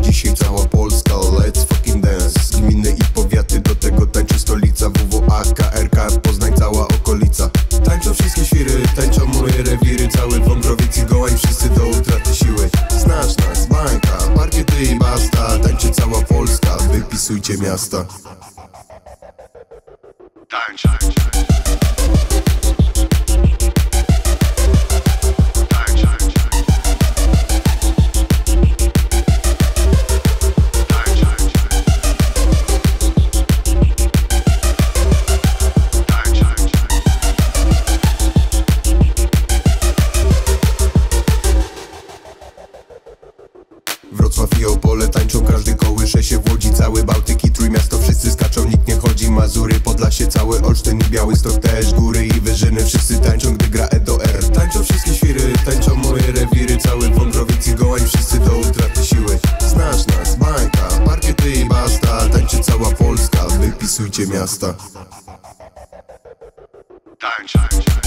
Dzisiaj cała Polska, let's fucking dance. Gminy i powiaty, do tego tańczy stolica. WWA, KRK, Poznań, cała okolica. Tańczą wszystkie świry, tańczą moje rewiry. Cały Wągrowiec i Gołań, wszyscy do utraty siły. Znasz nas, bańka, parkiety i basta. Tańczy cała Polska, wypisujcie miasta. Tańcz, tańcz, tańcz. Wrocław i Opole tańczą, każdy kołysze się w Łodzi Cały Bałtyk i Trójmiasto, wszyscy skaczą, nikt nie chodzi Mazury, Podlasie, całe Olsztyn i Białystok też Góry i Wyżyny, wszyscy tańczą, gdy gra E do R Tańczą wszystkie świry, tańczą moje rewiry Cały Wątrowic i Gołań, wszyscy do utraty siły. Znasz nas, bańka, parkiety i basta Tańczy cała Polska, wypisujcie miasta. Tańcz, tańcz, tańcz.